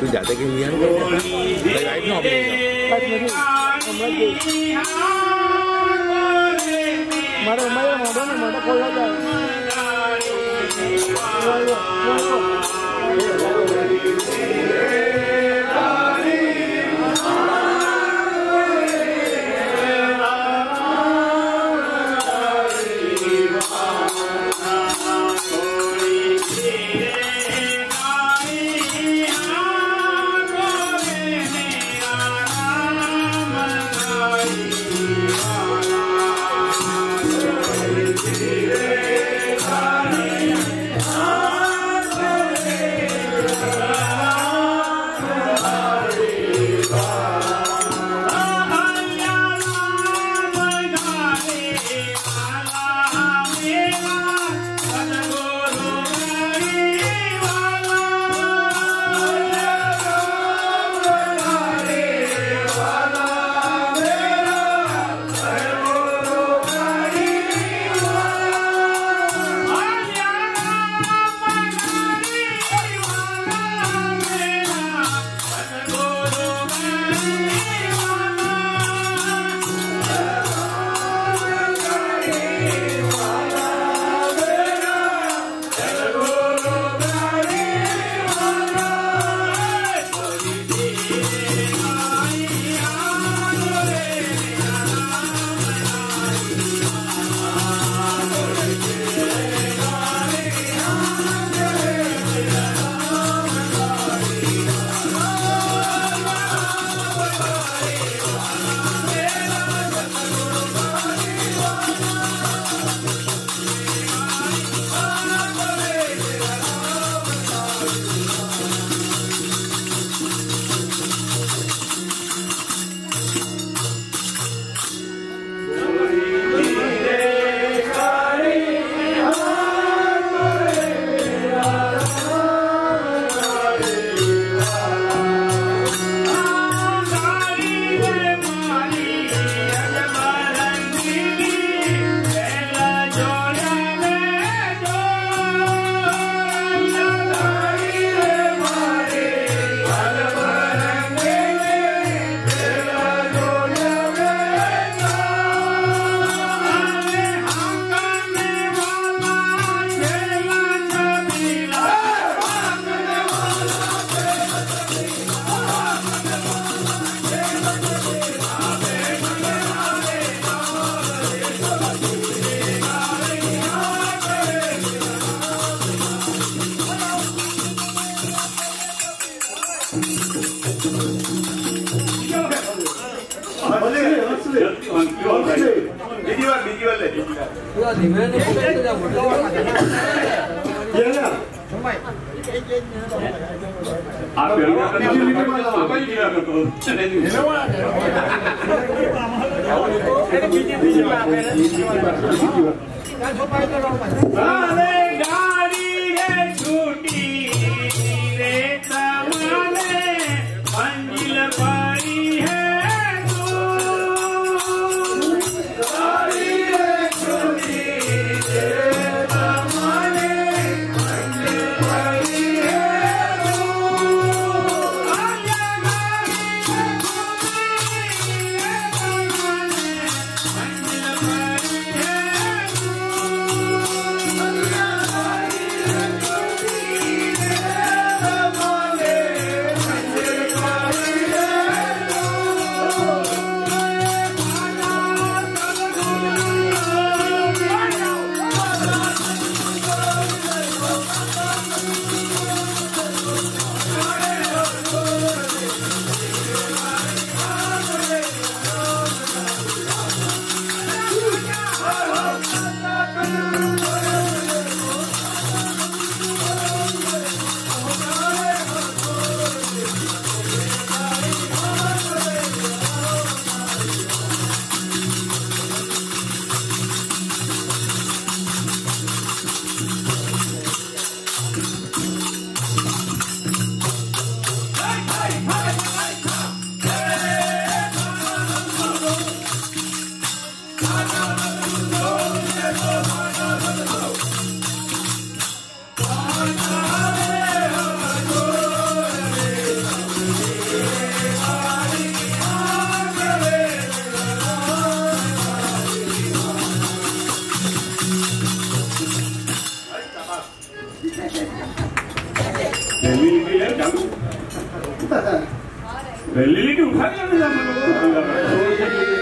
Tuzatek egin Bai, bai, no, Maro, maro, maro, maro, maro, maro, maro, 미디발 미디발래 미디발 누가 니면은 냐고 얘는 정말 아 별로 미디발만 나와 빨리 일하고 내는 내려와 내려와 미디발 미디발 미디발 난 정말 들어가 아 네. 何やいんだろう